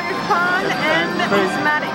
And Khan and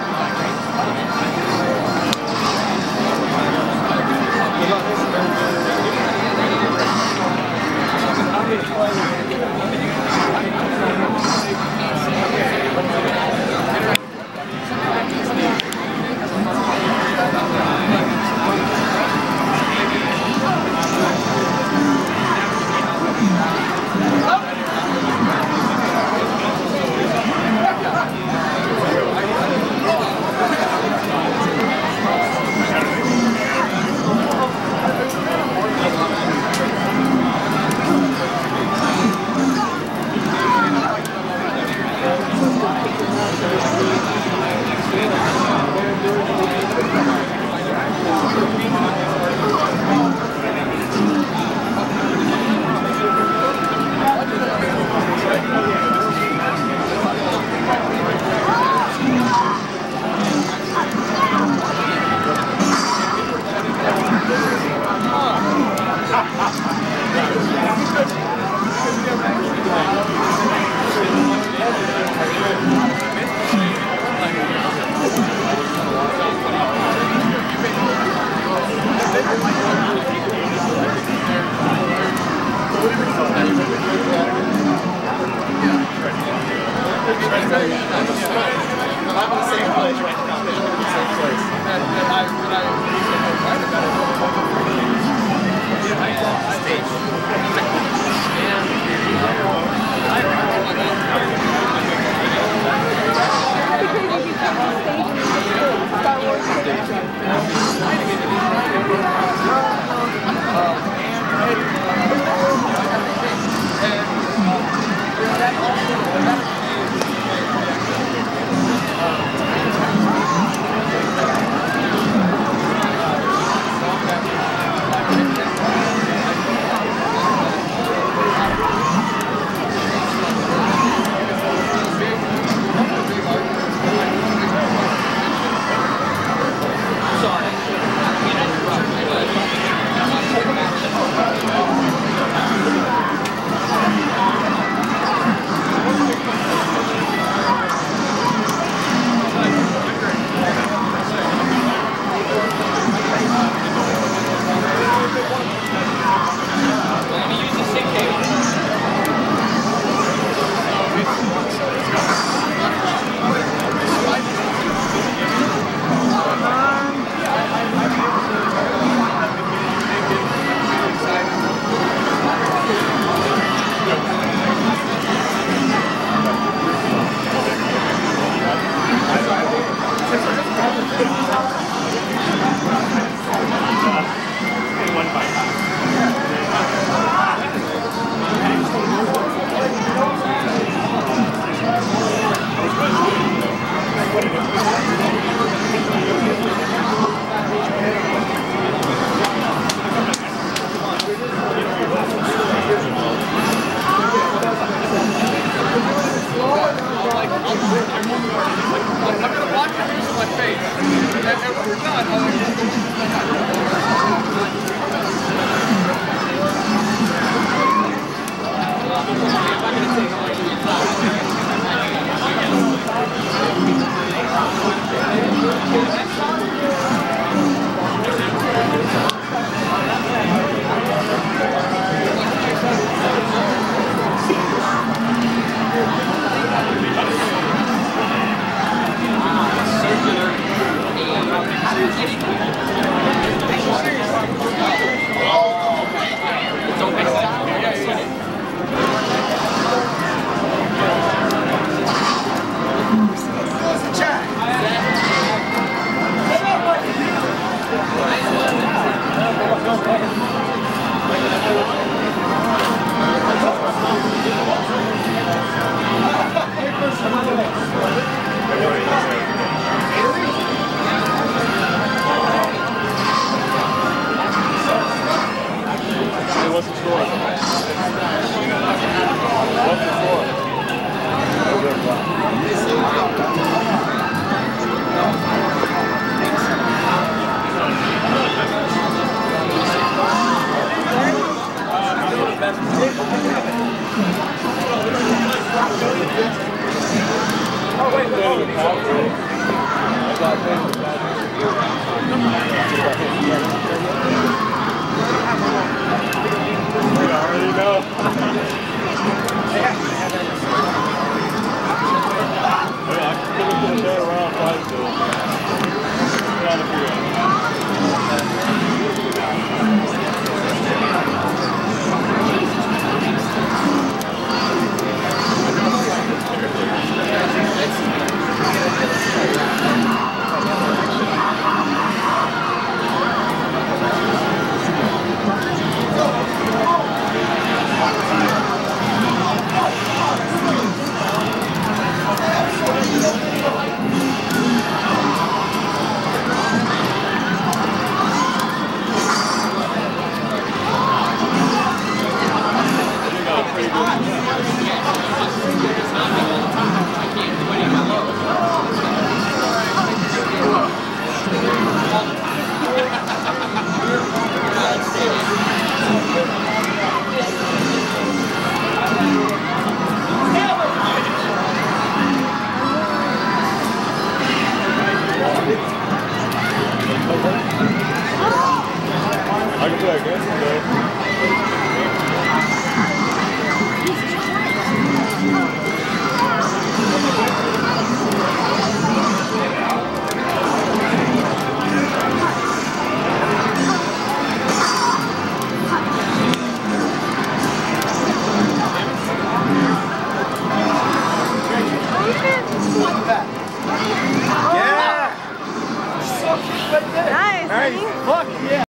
I'm in the same place right now. I'm in the same place. That, that I, that I, right about it. Stage. And, Oh, wait,